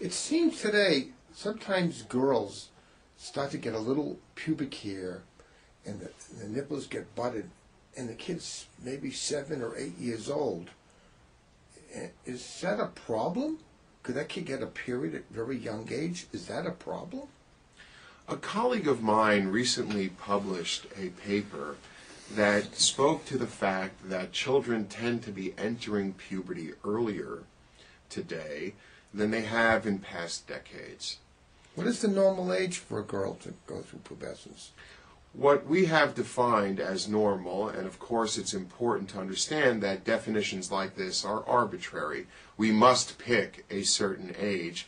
It seems today sometimes girls start to get a little pubic hair, and the, the nipples get butted, and the kid's maybe seven or eight years old. Is that a problem? Could that kid get a period at very young age? Is that a problem? A colleague of mine recently published a paper that spoke to the fact that children tend to be entering puberty earlier today than they have in past decades. What is the normal age for a girl to go through pubescence? What we have defined as normal, and of course it's important to understand that definitions like this are arbitrary. We must pick a certain age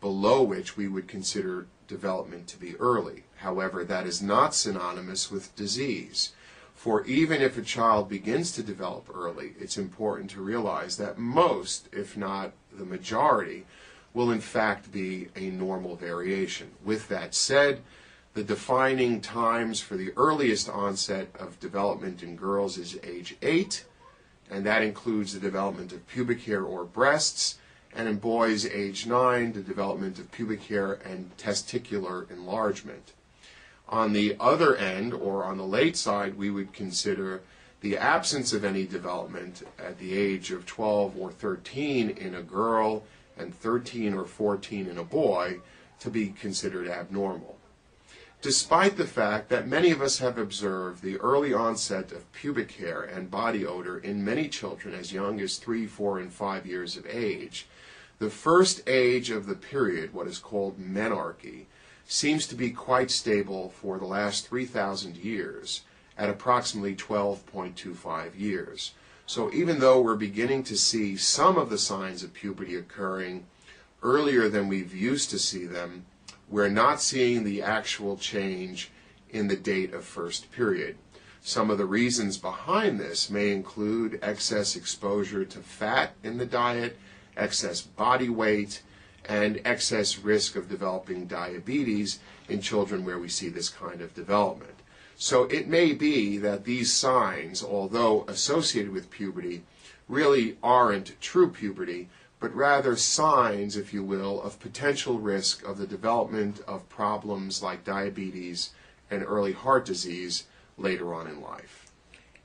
below which we would consider development to be early. However, that is not synonymous with disease. For even if a child begins to develop early, it's important to realize that most, if not the majority, will in fact be a normal variation. With that said, the defining times for the earliest onset of development in girls is age 8, and that includes the development of pubic hair or breasts, and in boys age 9, the development of pubic hair and testicular enlargement. On the other end, or on the late side, we would consider the absence of any development at the age of 12 or 13 in a girl and 13 or 14 in a boy to be considered abnormal. Despite the fact that many of us have observed the early onset of pubic hair and body odor in many children as young as 3, 4, and 5 years of age, the first age of the period, what is called menarche, seems to be quite stable for the last 3,000 years at approximately 12.25 years. So even though we're beginning to see some of the signs of puberty occurring earlier than we've used to see them, we're not seeing the actual change in the date of first period. Some of the reasons behind this may include excess exposure to fat in the diet, excess body weight, and excess risk of developing diabetes in children where we see this kind of development. So it may be that these signs, although associated with puberty, really aren't true puberty, but rather signs, if you will, of potential risk of the development of problems like diabetes and early heart disease later on in life.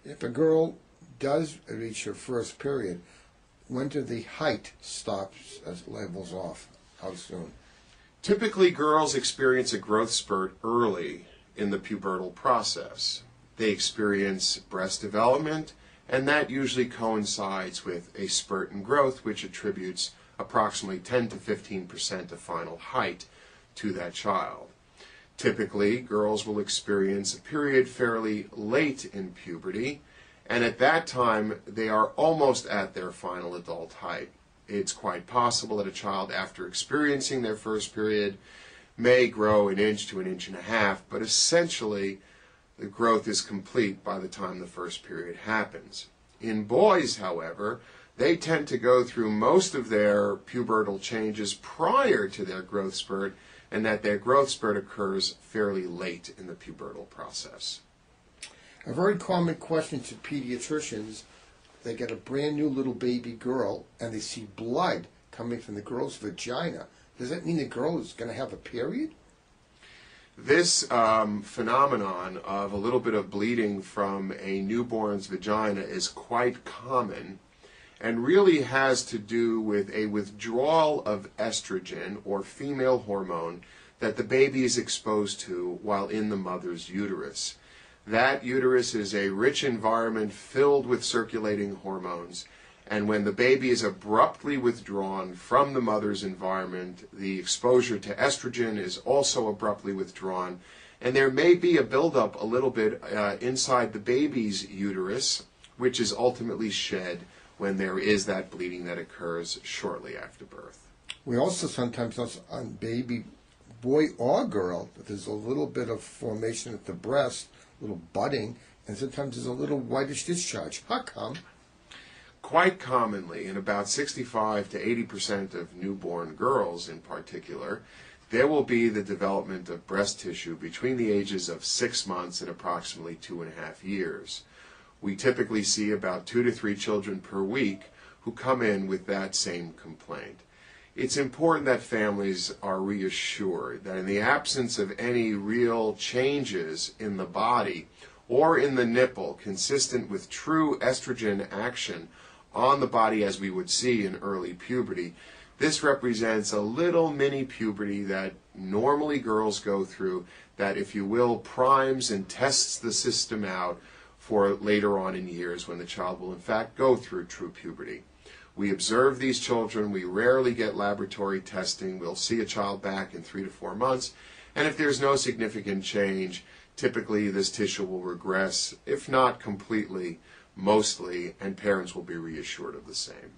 If a girl does reach her first period, when do the height stops as levels off? How soon? Typically, girls experience a growth spurt early in the pubertal process. They experience breast development, and that usually coincides with a spurt in growth, which attributes approximately 10 to 15 percent of final height to that child. Typically, girls will experience a period fairly late in puberty, and at that time they are almost at their final adult height. It's quite possible that a child, after experiencing their first period, may grow an inch to an inch and a half, but essentially the growth is complete by the time the first period happens. In boys, however, they tend to go through most of their pubertal changes prior to their growth spurt, and that their growth spurt occurs fairly late in the pubertal process. A very common question to pediatricians they get a brand new little baby girl and they see blood coming from the girl's vagina. Does that mean the girl is going to have a period? This um, phenomenon of a little bit of bleeding from a newborn's vagina is quite common and really has to do with a withdrawal of estrogen or female hormone that the baby is exposed to while in the mother's uterus. That uterus is a rich environment filled with circulating hormones. And when the baby is abruptly withdrawn from the mother's environment, the exposure to estrogen is also abruptly withdrawn. And there may be a buildup a little bit uh, inside the baby's uterus, which is ultimately shed when there is that bleeding that occurs shortly after birth. We also sometimes notice on baby boy or girl there's a little bit of formation at the breast, little budding, and sometimes there's a little whitish discharge. How come? Quite commonly, in about 65 to 80 percent of newborn girls in particular, there will be the development of breast tissue between the ages of six months and approximately two and a half years. We typically see about two to three children per week who come in with that same complaint. It's important that families are reassured that in the absence of any real changes in the body or in the nipple consistent with true estrogen action on the body as we would see in early puberty, this represents a little mini puberty that normally girls go through that, if you will, primes and tests the system out for later on in years when the child will in fact go through true puberty. We observe these children. We rarely get laboratory testing. We'll see a child back in three to four months. And if there's no significant change, typically this tissue will regress, if not completely, mostly, and parents will be reassured of the same.